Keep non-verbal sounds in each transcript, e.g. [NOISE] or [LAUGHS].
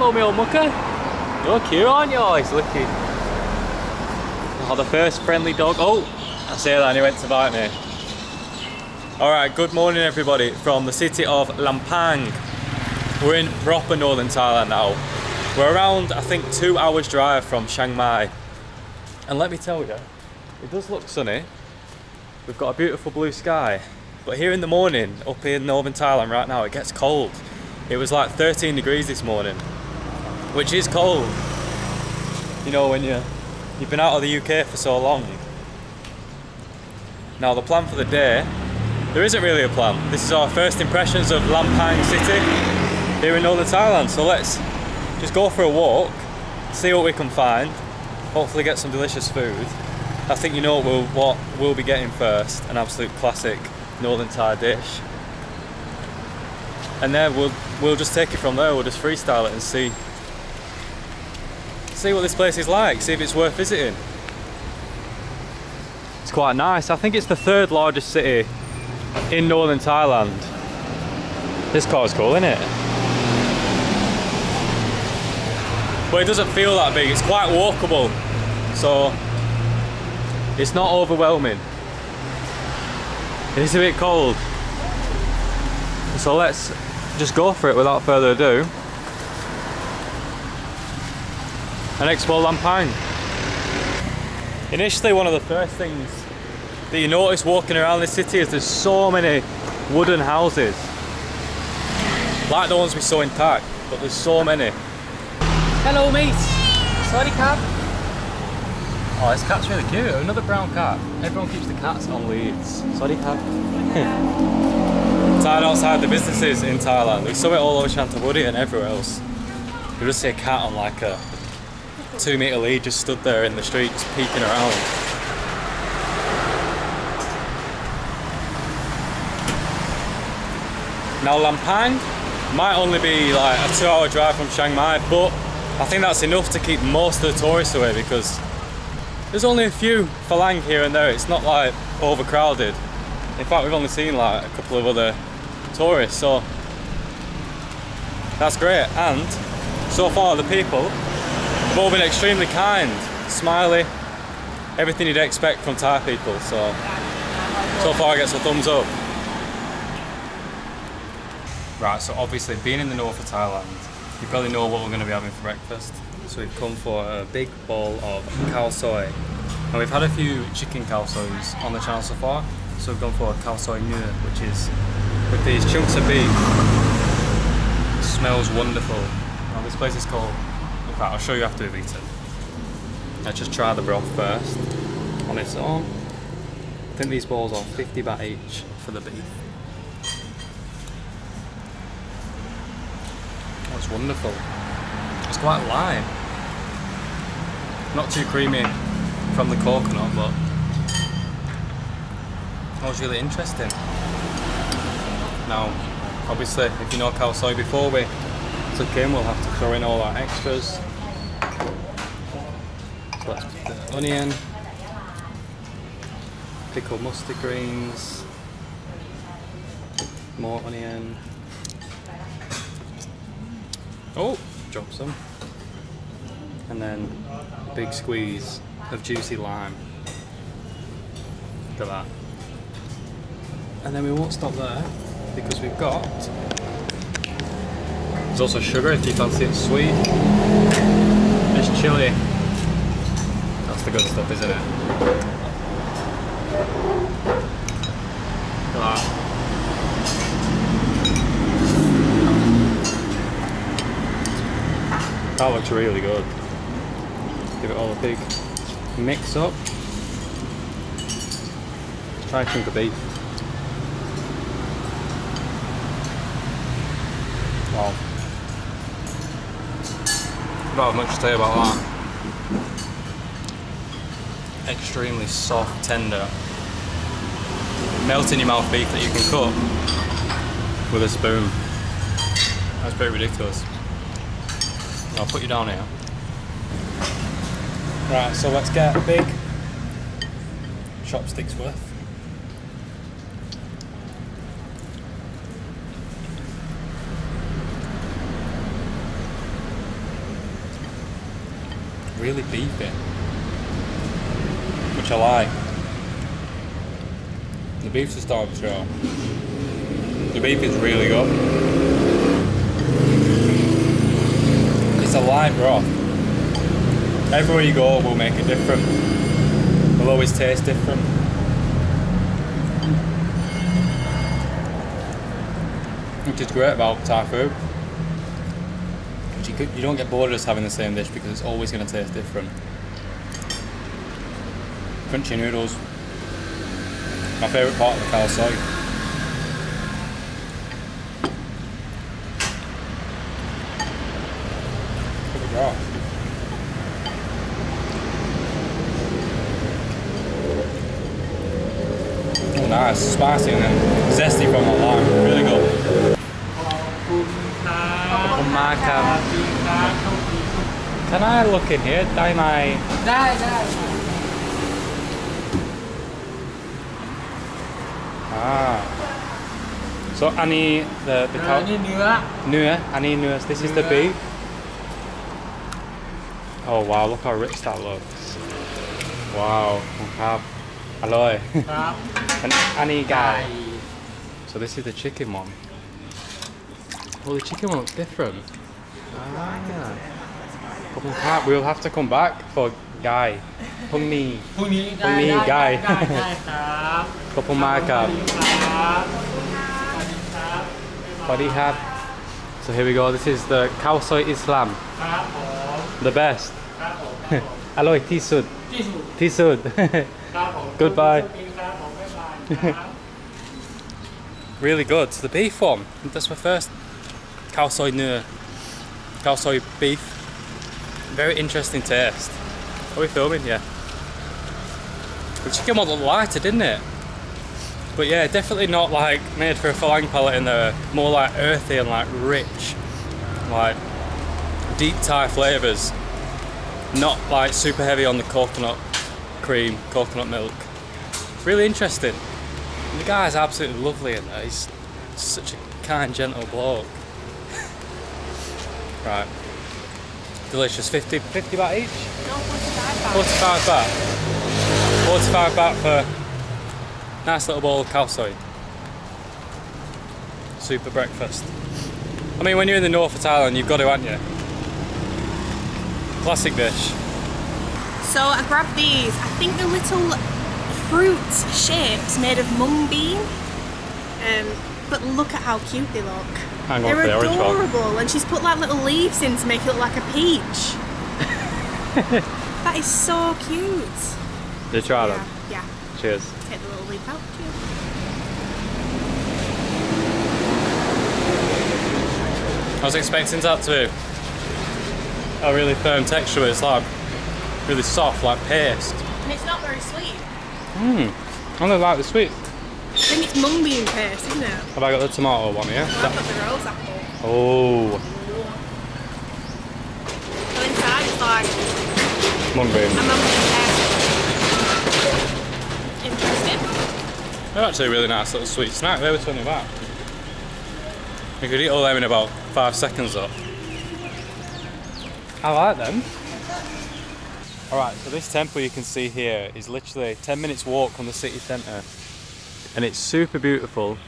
Hello, me old mucker. You're cute, aren't you? Oh, he's looking. Oh, the first friendly dog. Oh, I say that and he went to bite me. Alright, good morning everybody from the city of Lampang. We're in proper northern Thailand now. We're around, I think, two hours drive from Chiang Mai. And let me tell you, it does look sunny. We've got a beautiful blue sky. But here in the morning, up here in northern Thailand right now, it gets cold. It was like 13 degrees this morning, which is cold. You know, when you, you've been out of the UK for so long. Now the plan for the day, there isn't really a plan. This is our first impressions of Lampang City here in northern Thailand. So let's just go for a walk, see what we can find, hopefully get some delicious food. I think you know what we'll, what we'll be getting first, an absolute classic Northern Thai dish. And then we'll we'll just take it from there, we'll just freestyle it and see see what this place is like, see if it's worth visiting. It's quite nice. I think it's the third largest city in northern Thailand. This car's cool, isn't it? But it doesn't feel that big, it's quite walkable. So it's not overwhelming. It is a bit cold. So let's just go for it without further ado. And explore Lampang. Initially one of the first things that you notice walking around this city is there's so many wooden houses. Like the ones we saw in Tak, but there's so many. Hello mate! Sorry cab. Oh, this cat's really cute. Another brown cat. Everyone keeps the cats on leads. Sorry, cat. [LAUGHS] Tied outside the businesses in Thailand. We saw it all over Chanthaburi and everywhere else. You just see a cat on like a two metre lead just stood there in the street just peeking around. Now Lampang might only be like a two hour drive from Chiang Mai, but I think that's enough to keep most of the tourists away because there's only a few Phalang here and there, it's not like overcrowded. In fact, we've only seen like a couple of other tourists, so that's great. And so far, the people have all been extremely kind, smiley, everything you'd expect from Thai people. So, so far, I get a thumbs up. Right, so obviously, being in the north of Thailand, you probably know what we're going to be having for breakfast. So we've come for a big bowl of khao soi. And we've had a few chicken khao sois on the channel so far. So we've gone for a khao soi nu, which is with these chunks of beef. It smells wonderful. Now this place is called, fact I'll show you after we've eaten. Let's just try the broth first on its own. I think these balls are 50 baht each for the beef. That's wonderful. It's quite light. Not too creamy from the coconut, but that was really interesting. Now, obviously, if you know khao soi before we took in, we'll have to throw in all our extras. So the onion, pickled mustard greens, more onion. Oh, drop some and then a big squeeze of juicy lime. Look at that. And then we won't stop there because we've got there's also sugar if you fancy it sweet. There's chili. The good stuff, isn't it? At that. Looks really good. Give it all a big mix up. Let's try chunk of beef. Wow. Not much to say about that. Extremely soft, tender, melt in your mouth beef that you can cut with a spoon. That's pretty ridiculous. I'll put you down here. Right, so let's get a big chopsticks worth. really beefy, like. The beef's a star of the show. The beef is really good. It's a light broth. Everywhere you go will make it different. Will always taste different. Which is great about Thai food. You, could, you don't get bored of just having the same dish because it's always going to taste different crunchy noodles. My favourite part of the khao soi. Oh, nice, spicy and zesty from the lime, really good. Can I look in here? Dai mai. Dai, dai. So any the the cow. Nua. Nua. Nua. This is the beef. Oh wow! Look how rich that looks. Wow. Have. Aloy. and Any guy. So this is the chicken one. Well, the chicken one looks different. Ah. Have, we'll have to come back for guy. พรุ่งนี้พรุ่งนี้พรุ่งนี้ guy ขอบคุณมากครับ [LAUGHS] Barihar. So here we go, this is the Khao Soi Islam. The best. Aloy Tisud. Tisud. [LAUGHS] Goodbye. really good. So The beef form. That's my first Khao Soi Nur. Khao Soi beef. Very interesting taste. Are we filming? Yeah. The chicken a little lighter, didn't it? But yeah, definitely not like made for a Falang palate in there. More like earthy and like rich, like deep Thai flavours. Not like super heavy on the coconut cream, coconut milk. Really interesting. The guy's absolutely lovely in there. He's such a kind, gentle bloke. [LAUGHS] right. Delicious. 50, 50 baht each? 45 baht. 45 baht for nice little bowl of soi. Super breakfast. I mean, when you're in the north of Thailand, you've got to, haven't you? Classic dish. So I grabbed these. I think they're little fruit shapes made of mung bean. Um, but look at how cute they look. Hang on they're the adorable, and she's put like little leaves in to make it look like a peach. [LAUGHS] that is so cute. Did you try them? Yeah, Cheers. Take the little leaf out. Cheers. I was expecting that to be a really firm texture, but it's like really soft, like paste. And it's not very sweet. Mmm. I don't like the sweet. I think it's mung bean paste, isn't it? Have I got the tomato one here? I've got the rose apple. Oh, So inside it's like mung a bean. They're actually a really nice little sweet snack. They were 20 baht. You could eat all them in about five seconds though. I like them. Alright, so this temple you can see here is literally 10 minutes walk from the city centre. And it's super beautiful.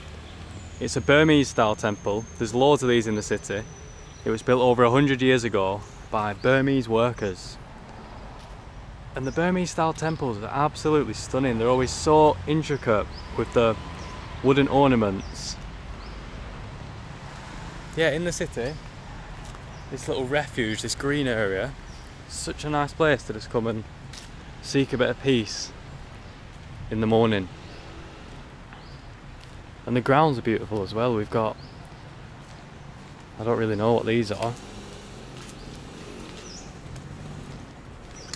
It's a Burmese style temple. There's loads of these in the city. It was built over 100 years ago by Burmese workers. And the Burmese style temples are absolutely stunning. They're always so intricate with the wooden ornaments. Yeah, in the city, this little refuge, this green area, such a nice place to just come and seek a bit of peace in the morning. And the grounds are beautiful as well. We've got, I don't really know what these are.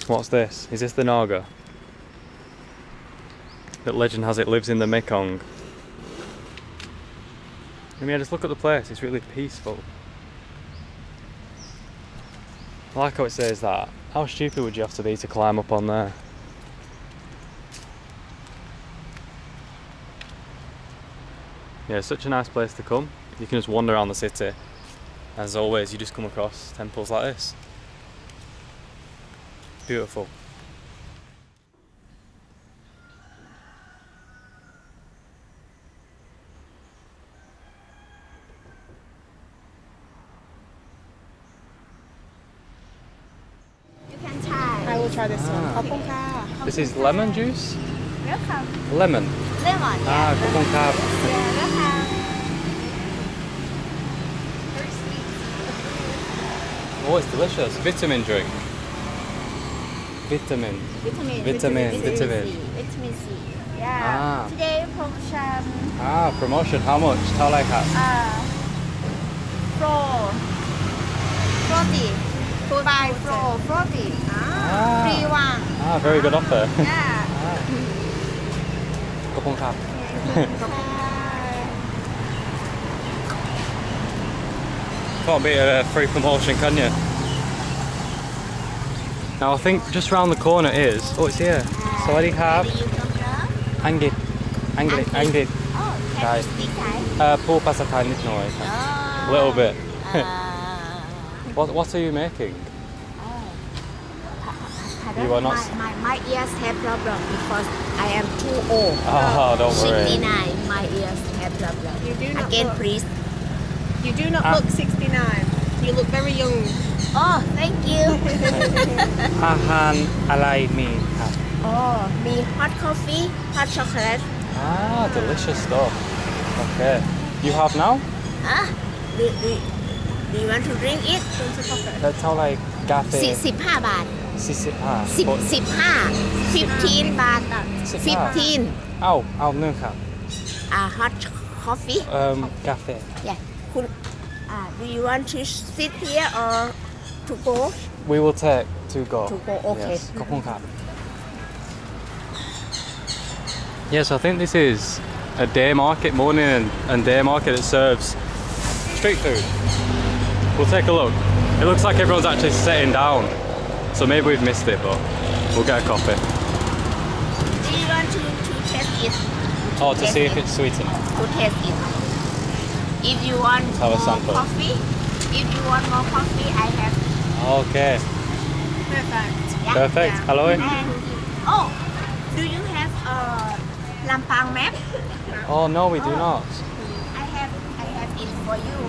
What's this? Is this the Naga? That legend has it lives in the Mekong. I mean, just look at the place, it's really peaceful. I like how it says that. How stupid would you have to be to climb up on there? Yeah, such a nice place to come. You can just wander around the city. As always, you just come across temples like this. Beautiful. try this ah. one. Ka. This is lemon juice? Welcome. Lemon? Lemon. Ah, lemon. Yeah, welcome. Oh, it's delicious. Vitamin drink. Vitamin. Vitamin. Vitamin, vitamin. C. Vitamin C. Yeah. Ah. Today promotion. Ah, promotion. How much? เท่าไหร่ครับ Uh, Pro. Forty. Buy Pro. Forty. Ah. Free one. Ah, very good offer. Yeah. [LAUGHS] ขอบคุณครับ [LAUGHS] Can't beat a free promotion, can you? Now I think just round the corner is, oh it's here. Sawadee Khab. Angit. Angit. Angit. Oh, Thai. Uh, poor pasa Thai. Oh. A little bit. [LAUGHS] Oh. What, what are you making? Oh. you are not. My, my, my, ears have problem because I am too old. Oh, don't 69, worry. 69, my ears have problem. You do not Again, look, please. You do not ah. look 69. You look very young. Oh, thank you. [LAUGHS] อาหารอะไรมีครับ oh, me hot coffee, hot chocolate. Ah, delicious stuff. Okay. You have now? Ah, do, do, do you want to drink it? แล้วเท่าไหร่กาแฟ สิสิบห้าบาท สี่สิบห้า สิบสิบห้า fifteen บาท สิบห้า fifteen เอาเอาหนึ่งครับ อ่า hot coffee เอ่อกาแฟ yeah คุณอ่า do you want to sit here or to go? We will take to go. To go, okay. Yes. yes, I think this is a day market, morning and, day market It serves street food. We'll take a look. It looks like everyone's actually sitting down, so maybe we've missed it, but we'll get a coffee. Do you want to, to test it? To oh, to see it. if it's sweet enough. To test it. If you want Let's more coffee, if you want more coffee, I have Okay. Perfect. Yeah. Perfect. Yeah. Hello. And, oh, do you have a Lampang map? Oh no, we oh. do not. I have I have it for you.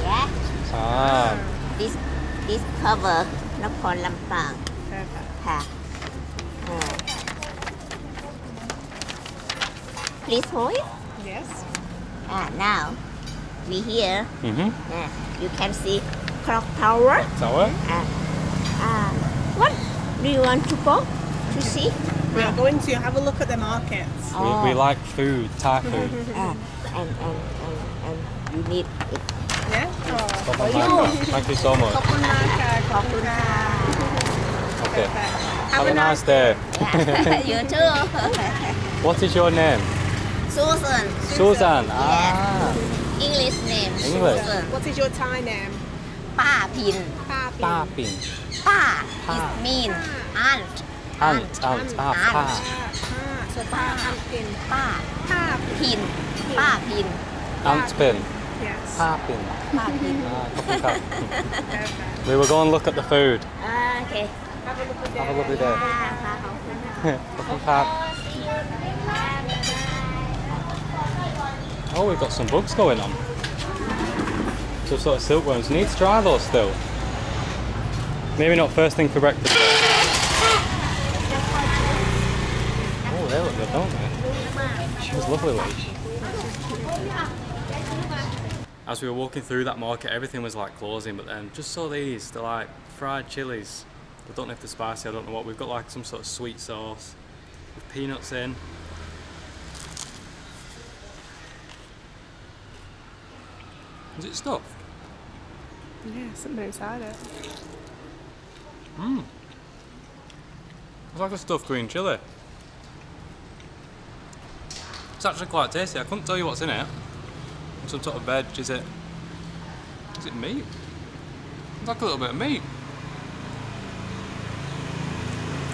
Yeah. Ah. This this cover for Lampang. Perfect. Yeah. Oh. Please hold. Yes. Ah, now. We here. Mm -hmm. yeah, you can see clock tower. Tower. Uh, uh, what do you want to go to see? We're going to have a look at the markets. Oh. We, we, like food, Thai [LAUGHS] food. Uh, and, and, and, and you need it. Yeah. Oh. Thank, you. Thank you so much. Uh, okay. Have, a nice day. Yeah. [LAUGHS] you [LAUGHS] too. what is your name? Susan. Susan. Susan. Yeah. Ah. English name English. Susan What is your Thai name ป้าพิน ป้า ป้า ปิ่น ปิ่น ป้า ป้า is mean aunt aunt aunt ป้า aunt ป้า ป้าส่วนป้าอันปิ่น ป้า ป้า พิน ป้าพิน aunt ปิ่น Yes ป้าปิ่น ป้าพิน อ่าขอบคุณครับ [LAUGHS] Perfect We will go and look at the food. อ่าโอเค Have a look at Have a lovely day. ค่ะค่ะขอบคุณนะ ขอ Oh, we've got some bugs going on. Some sort of silkworms. Need to try those still. Maybe not first thing for breakfast. Oh, they look good, don't they? She was lovely, Lee. As we were walking through that market, everything was like closing, but then just saw these. They're like fried chilies. I don't know if they're spicy, I don't know what. We've got like some sort of sweet sauce with peanuts in. Is it stuffed? Yeah something inside it Mmm. It's like a stuffed green chili. It's actually quite tasty. I couldn't tell you what's in it. Some sort of veg, is it? Is it meat? It's like a little bit of meat.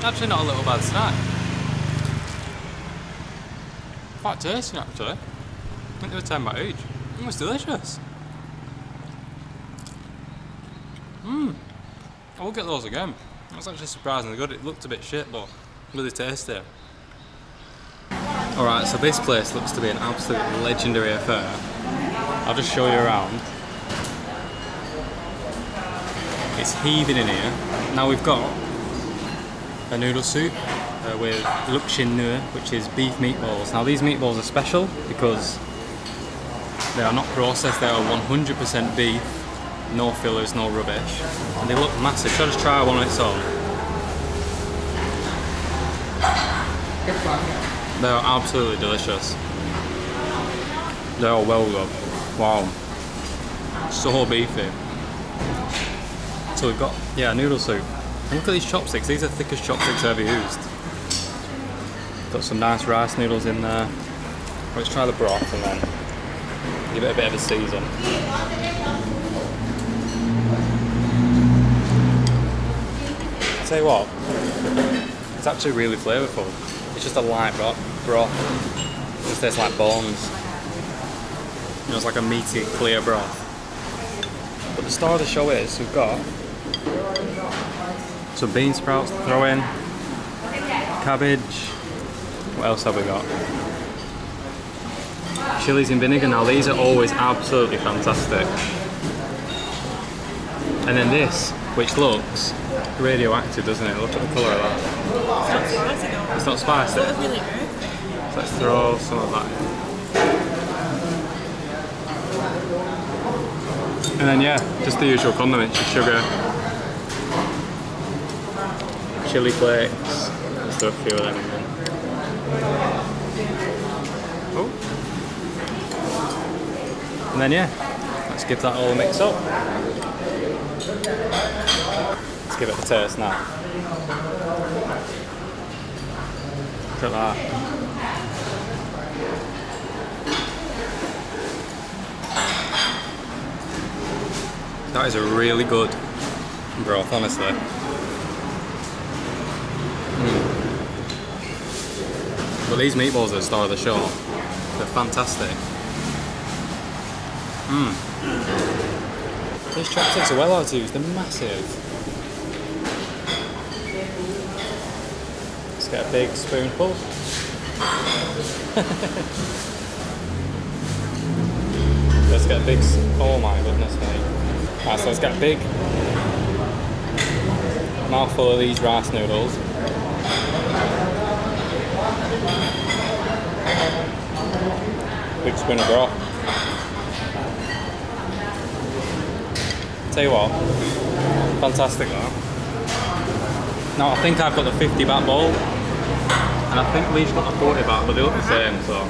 Actually, not a little bad snack. Quite tasty, actually. I think they were 10 baht each. It was delicious. Mmm. I will get those again. That's actually surprisingly good. It looked a bit shit, but really tasty. Alright, so this place looks to be an absolute legendary affair. I'll just show you around. It's heaving in here. Now we've got a noodle soup uh, with lukshin nu, which is beef meatballs. Now these meatballs are special because they are not processed, they are 100% beef, no fillers, no rubbish. And they look massive. Shall I just try one on its own? They are absolutely delicious. They are well good. Wow. So beefy. So we've got, yeah, noodle soup. And look at these chopsticks. These are the thickest chopsticks I've ever used. Got some nice rice noodles in there. Let's try the broth and then give it a bit of a season. Tell you what, it's actually really flavourful. It's just a light broth. It just tastes like bones. You know, it's like a meaty, clear broth. But the star of the show is we've got some bean sprouts to throw in, cabbage. What else have we got? Chilies in vinegar. Now these are always absolutely fantastic. And then this, which looks radioactive, doesn't it? Look at the colour of that. It's not spicy. Of really earthy. So let's throw some of that in. And then yeah, just the usual condiments, your sugar, chili flakes, throw a few of them in. Oh. And then yeah, let's give that all a mix up. Give it a taste now. Look at that. That is a really good broth, honestly. Mm. But these meatballs are the star of the show. They're fantastic. Mm. These chopsticks are well hard to use, they're massive. [LAUGHS] Let's get a big spoonful. let's get a big, oh my goodness mate. Right, so let's get a big mouthful of these rice noodles. Big spoon of broth. Tell you what, fantastic though. Now I think I've got the 50 baht bowl, and I think Lee's got the 40 baht, but they look the same, so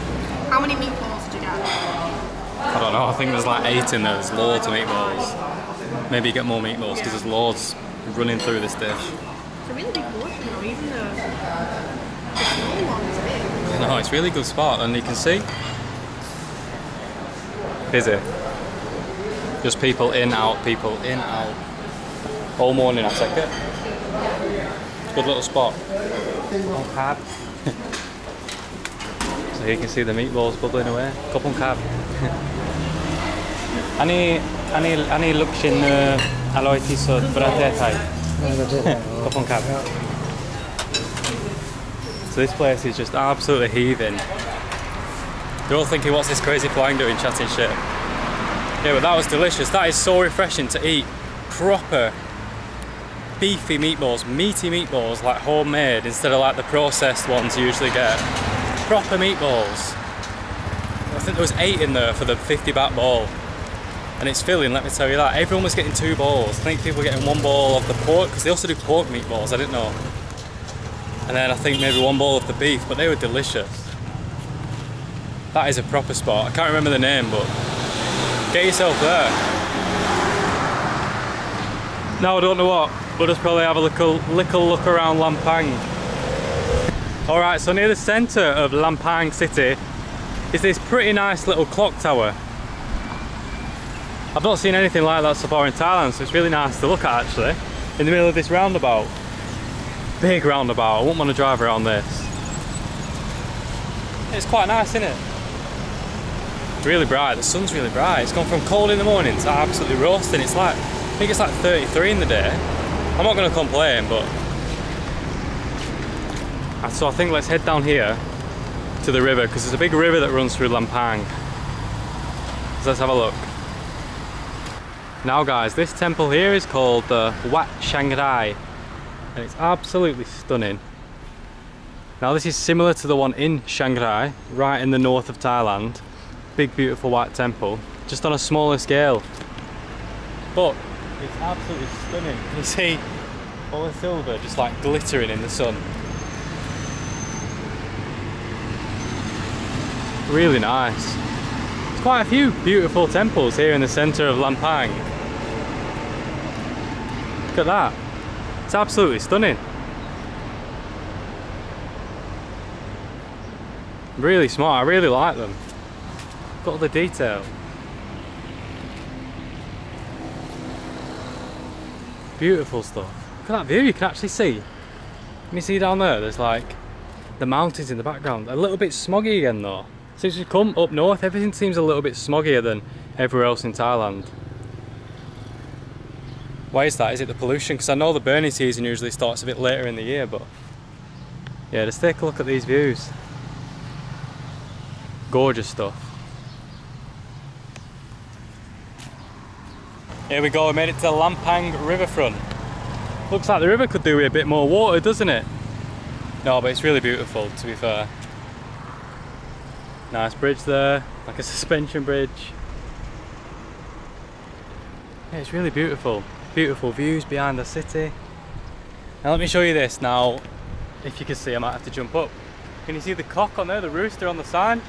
How many meatballs did you get? I don't know. I think there's like eight in there. There's loads of meatballs. Maybe you get more meatballs because there's loads running through this dish. It's a really big portion though, even the, the small one's big. No, it's really good spot, and you can see busy. Just people in, out, people in, out. All morning, I take it. Good little spot. Oh, cab. So here you can see the meatballs bubbling away. Kopong cab. [LAUGHS] Ani ani ani lukshin uh, alloy tiso berate thai. [LAUGHS] Kopong cab. So this place is just absolutely heaving. They're all thinking, what's this crazy flying doing chatting shit? Yeah, but that was delicious. That is so refreshing to eat proper beefy meatballs, meaty meatballs, like homemade, instead of like the processed ones you usually get. Proper meatballs. I think there was eight in there for the 50 baht ball. And it's filling, let me tell you that. Everyone was getting two balls. I think people were getting one ball of the pork, because they also do pork meatballs, I didn't know. And then I think maybe one ball of the beef, but they were delicious. That is a proper spot. I can't remember the name, but get yourself there. Now I don't know what. We'll just probably have a little, little look around Lampang. All right, so near the centre of Lampang city is this pretty nice little clock tower. I've not seen anything like that so far in Thailand, so it's really nice to look at actually. In the middle of this roundabout. Big roundabout, I wouldn't want to drive around this. It's quite nice, isn't it? Really bright, the sun's really bright. It's gone from cold in the morning to absolutely roasting. It's like, I think it's like 33 in the day. I'm not going to complain, but Uh, so I think let's head down here to the river because there's a big river that runs through Lampang. So let's have a look. Now guys, this temple here is called the Wat Chiang Rai and it's absolutely stunning. Now this is similar to the one in Chiang Rai, right in the north of Thailand. Big beautiful white temple, just on a smaller scale. But it's absolutely stunning. You see all the silver just like glittering in the sun. Really nice. There's quite a few beautiful temples here in the centre of Lampang. Look at that. It's absolutely stunning. Really smart, I really like them. Got all the detail. Beautiful stuff. Look at that view, you can actually see. Can you see down there? There's like the mountains in the background. A little bit smoggy again though. Since we've come up north, everything seems a little bit smoggier than everywhere else in Thailand. Why is that? Is it the pollution? Because I know the burning season usually starts a bit later in the year, but yeah, let's take a look at these views. Gorgeous stuff. Here we go, we made it to the Lampang riverfront. Looks like the river could do with a bit more water, doesn't it? No, but it's really beautiful, to be fair. Nice bridge there, like a suspension bridge. Yeah, it's really beautiful. Beautiful views behind the city. Now let me show you this. Now, if you can see, I might have to jump up. Can you see the cock on there, the rooster on the sign?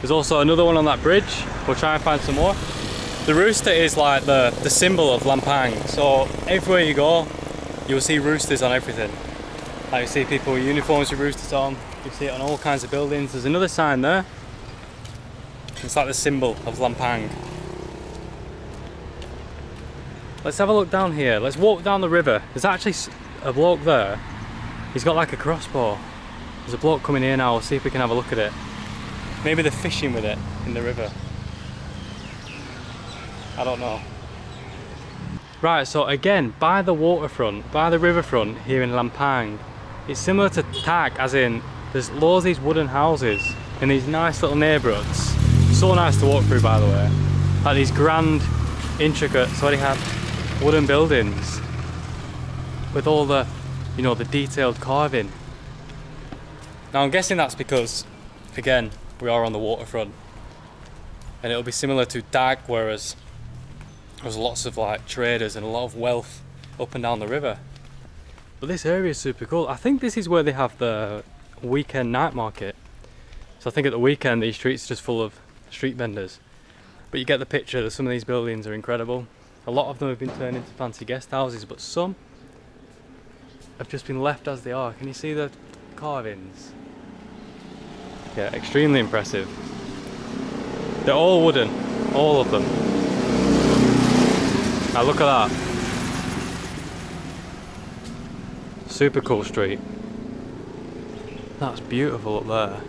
There's also another one on that bridge. We'll try and find some more. The rooster is like the, the symbol of Lampang. So everywhere you go, you'll see roosters on everything. Like you see people with uniforms with roosters on. You see it on all kinds of buildings. There's another sign there. It's like the symbol of Lampang. Let's have a look down here. Let's walk down the river. There's actually a bloke there. He's got like a crossbow. There's a bloke coming here now. We'll see if we can have a look at it. Maybe they're fishing with it in the river. I don't know. Right, so again, by the waterfront, by the riverfront here in Lampang, it's similar to Tak, as in there's loads of these wooden houses in these nice little neighbourhoods. So nice to walk through, by the way. Like these grand, intricate, they have wooden buildings with all the, you know, the detailed carving. Now I'm guessing that's because, again, we are on the waterfront, and it'll be similar to Tak, whereas there's lots of like traders and a lot of wealth up and down the river. But this area is super cool. I think this is where they have the weekend night market. So I think at the weekend these streets are just full of street vendors. But you get the picture that some of these buildings are incredible. A lot of them have been turned into fancy guest houses, but some have just been left as they are. Can you see the carvings? Yeah, extremely impressive. They're all wooden, all of them. Now look at that. Super cool street. That's beautiful up there.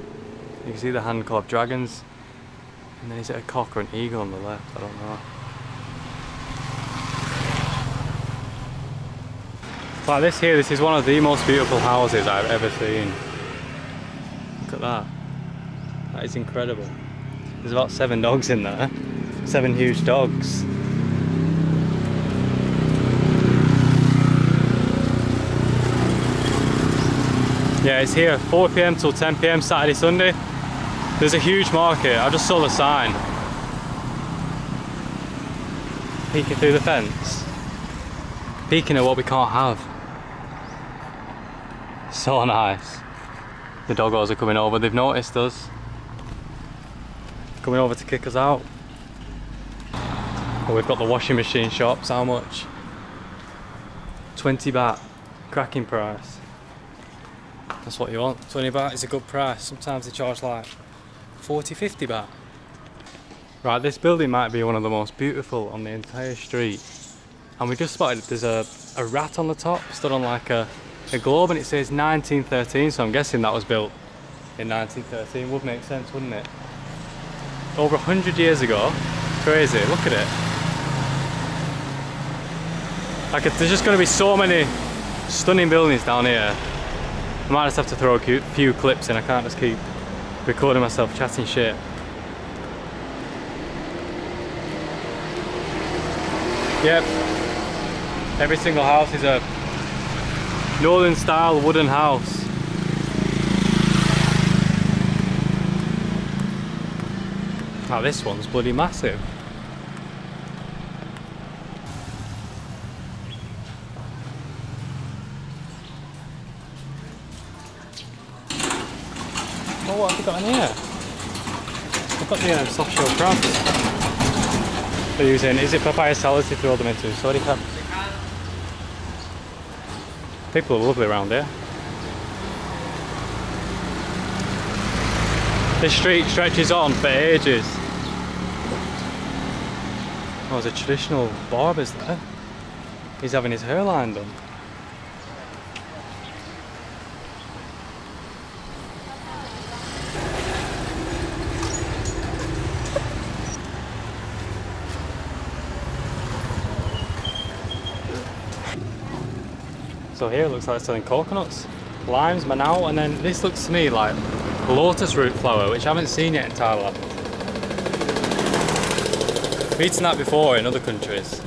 You can see the hand carved dragons. And then is it a cock or an eagle on the left? I don't know. Like this here, this is one of the most beautiful houses I've ever seen. Look at that. That is incredible. There's about seven dogs in there. Seven huge dogs. Yeah, it's here 4 pm till 10 pm Saturday, Sunday. There's a huge market. I just saw the sign. Peeking through the fence. Peeking at what we can't have. So nice. The doggos are coming over. They've noticed us. Coming over to kick us out. Oh, we've got the washing machine shops. How much? 20 baht. Cracking price. That's what you want. 20 baht is a good price. Sometimes they charge like 40, 50 baht. Right, this building might be one of the most beautiful on the entire street. And we just spotted there's a, a rat on the top, stood on like a, a globe, and it says 1913, so I'm guessing that was built in 1913. Would make sense, wouldn't it? Over 100 years ago. Crazy, look at it. Like, there's just going to be so many stunning buildings down here. I might just have to throw a few clips in. I can't just keep recording myself chatting shit. Yep. Every single house is a northern style wooden house. Now this one's bloody massive. What have we got in here? I've got the um, soft shell crabs. They're using, is it papaya salad to throw them into? Sorry, cup. People are lovely around here. This street stretches on for ages. Oh, there's a traditional barber's there. He's having his hairline done. So here it looks like they're selling coconuts, limes, manao, and then this looks to me like lotus root flower, which I haven't seen yet in Thailand. I've eaten that before in other countries.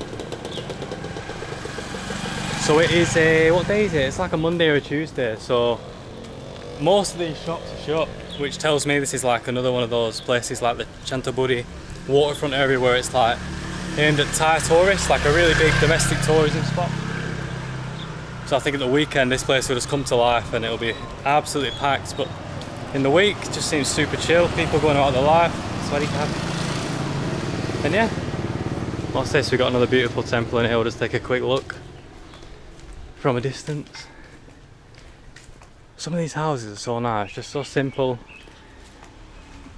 So it is a, what day is it? It's like a Monday or a Tuesday, so most of these shops are shut, which tells me this is like another one of those places like the Chantaburi waterfront area where it's like aimed at Thai tourists, like a really big domestic tourism spot. So I think at the weekend this place will just come to life and it'll be absolutely packed. But in the week, just seems super chill. People going out of their life. It's very happy. And yeah, what's this? We've got another beautiful temple in here. We'll just take a quick look from a distance. Some of these houses are so nice, just so simple,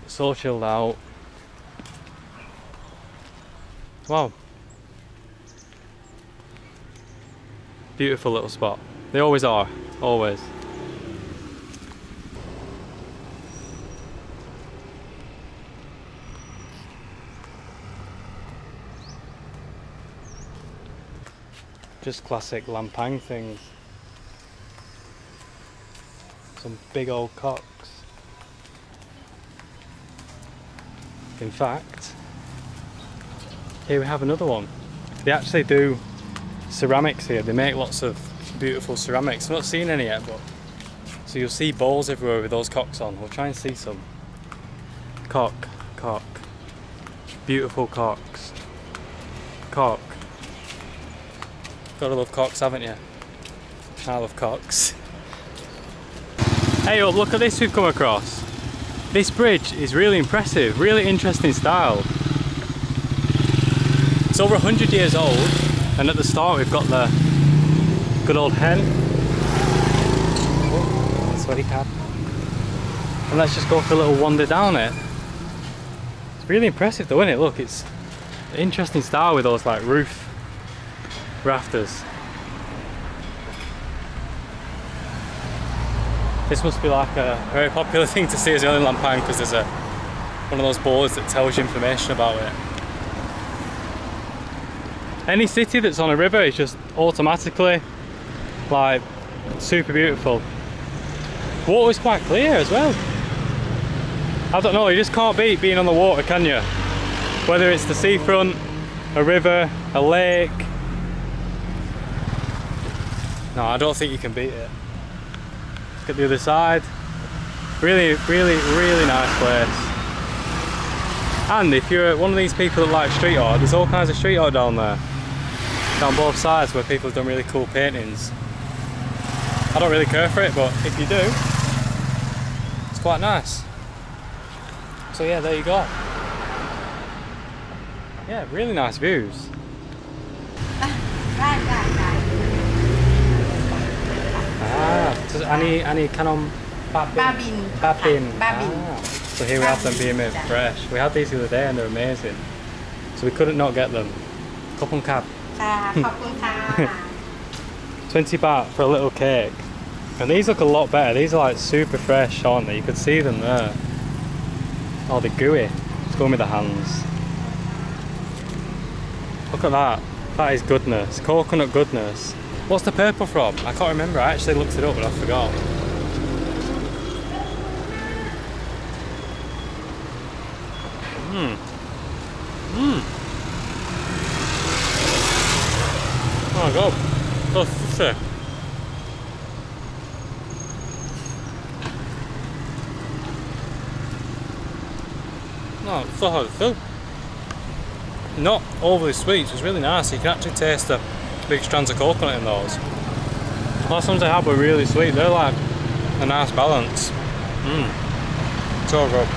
so chilled out. Wow. Beautiful little spot. They always are, always. Just classic Lampang things. Some big old cocks. In fact, here we have another one. They actually do ceramics here. They make lots of beautiful ceramics. I've not seen any yet, but so you'll see bowls everywhere with those cocks on. We'll try and see some. Cock, cock. Beautiful cocks. Cock. Gotta love cocks, haven't you? I love cocks. [LAUGHS] Hey up, look at this we've come across. This bridge is really impressive, really interesting style. It's over 100 years old and at the start we've got the good old hen. Oh, he had. And let's just go for a little wander down it. It's really impressive though, isn't it? Look, it's an interesting style with those like roof rafters. This must be like a very popular [LAUGHS] thing to see as well in Lampang because there's a one of those boards that tells you information about it. Any city that's on a river is just automatically like super beautiful. water is quite clear as well. I don't know, you just can't beat being on the water, can you? Whether it's the seafront, a river, a lake. No, I don't think you can beat it. Look at the other side. Really, really, really nice place. And if you're one of these people that like street art, there's all kinds of street art down there down both sides where people have done really cool paintings. I don't really care for it, but if you do, it's quite nice. So yeah, there you go. Yeah, really nice views. Ah, ah so any any kind babin, babin, ah. So here we have them being made fresh. We had these the other day and they're amazing. So we couldn't not get them. Cup cap. [LAUGHS] 20 baht for a little cake. And these look a lot better. These are like super fresh, aren't they? You could see them there. Oh, they're gooey. Let's go with the hands. Look at that. That is goodness. Coconut goodness. What's the purple from? I can't remember. I actually looked it up, but I forgot. Mmm. Mmm. Oh my god. So fishy No, it's so hard to fill. Not overly sweet, so it's really nice. You can actually taste the big strands of coconut in those. Last ones I had were really sweet. They're like a nice balance. Mmm. So good.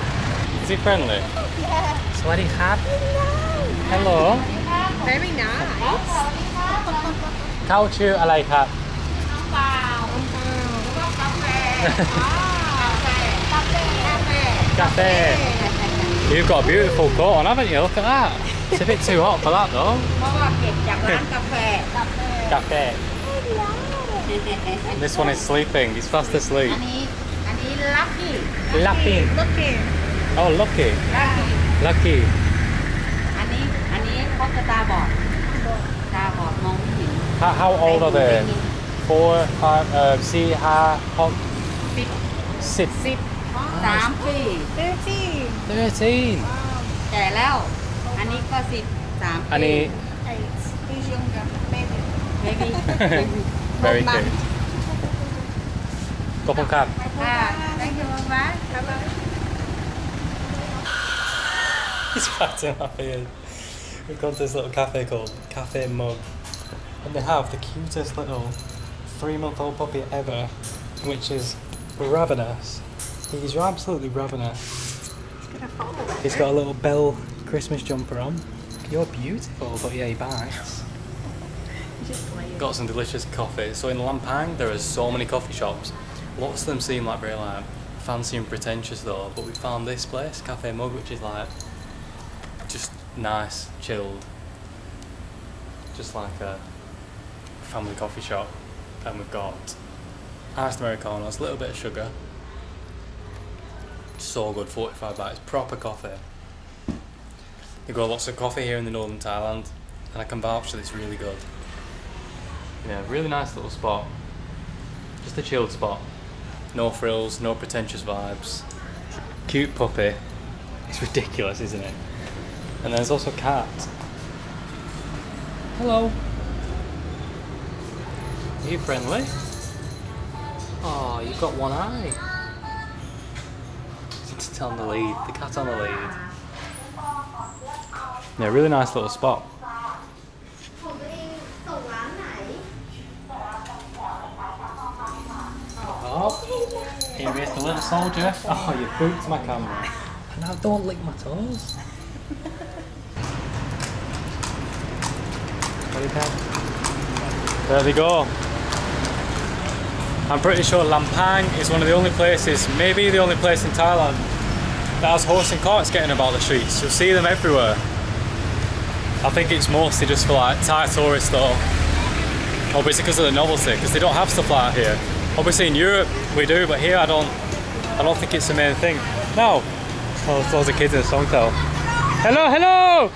Is he friendly? Sweaty hat. Hello. Very nice. เขาชื่ออะไรครับ Cafe. You've got a beautiful coat on, haven't you? Look at that. It's a bit too hot for that though. เพราะว่าเก็บจากร้านกาแฟ Cafe. And this one is sleeping. He's fast อั asleep. นนี้ อันนี้ลัคกี้ Lapping. Looking. Oh, lucky. ลัคกี้ Lucky. อันนี้ อันนี้เขาจะตาบอด ตาบอดมองไม่เห็น How, how old are they? Four, five, uh, see, ha, hot, สิบ six, สิบสามปี Thirteen. thirteen. แก่แล้ว อันนี้ก็สิบสามปี And he, Eight. He's younger. Maybe. maybe very Mum, cute. Couple cab. ค่ะ thank you very much He's patting my beard. We've gone to this little cafe called Cafe Mug. And they have the cutest little three month old puppy ever, which is ravenous. He's absolutely ravenous. He's got a little bell Christmas jumper on. You're beautiful, but yeah, he bites. Got some delicious coffee. So in Lampang, there are so many coffee shops. Lots of them seem like very like fancy and pretentious though, but we found this place, Cafe Mug, which is like just nice, chilled, just like a family coffee shop. And we've got iced americanos, a little bit of sugar. So good, 45 baht, proper coffee. They got lots of coffee here in the northern Thailand, and I can vouch that it's really good. Yeah, really nice little spot. Just a chilled spot. No frills, no pretentious vibes. Cute puppy. It's ridiculous, isn't it? And there's also a cat. Hello. Are you friendly? Oh, you've got one eye. It's on the lead. The cat's on the lead. Yeah, really nice little spot. Oh, here is the little soldier. Oh, you booped my camera. Now don't lick my toes. There we go. I'm pretty sure Lampang is one of the only places, maybe the only place in Thailand, that has horse and carts getting about the streets. You'll see them everywhere. I think it's mostly just for like Thai tourists though. Obviously because of the novelty, because they don't have stuff like that here. Obviously in Europe we do, but here I don't I don't think it's the main thing. No! Oh, there's loads of kids in the songthaew. Hello, hello!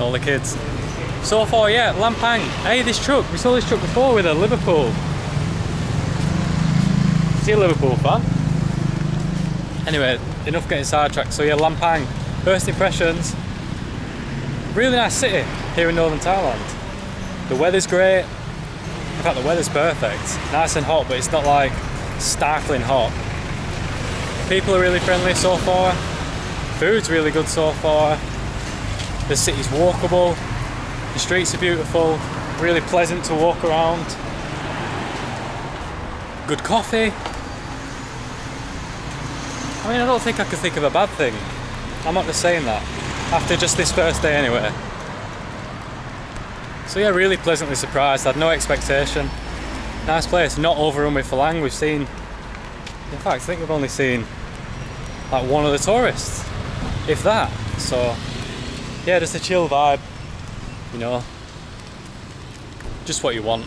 [LAUGHS] All the kids. So far, yeah, Lampang. Hey, this truck. We saw this truck before with a Liverpool. Is he a Liverpool fan? Anyway, enough getting sidetracked. So yeah, Lampang. First impressions. Really nice city here in northern Thailand. The weather's great. In fact, the weather's perfect. Nice and hot, but it's not like stifling hot. People are really friendly so far. Food's really good so far. The city's walkable. The streets are beautiful. Really pleasant to walk around. Good coffee. I mean, I don't think I could think of a bad thing. I'm not just saying that. After just this first day, anyway. So yeah, really pleasantly surprised. I had no expectation. Nice place, not overrun with Falang. We've seen, in fact, I think we've only seen like one of the tourists, if that. So yeah, just a chill vibe. You know, just what you want.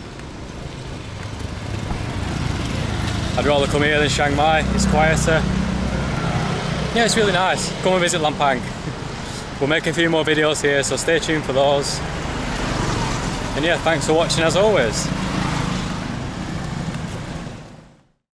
I'd rather come here than Chiang Mai. It's quieter. Yeah, it's really nice. Come and visit Lampang. we'll make a few more videos here, so stay tuned for those. And yeah, thanks for watching as always.